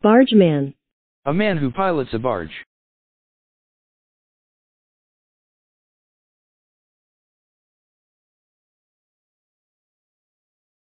Bargeman. A man who pilots a barge.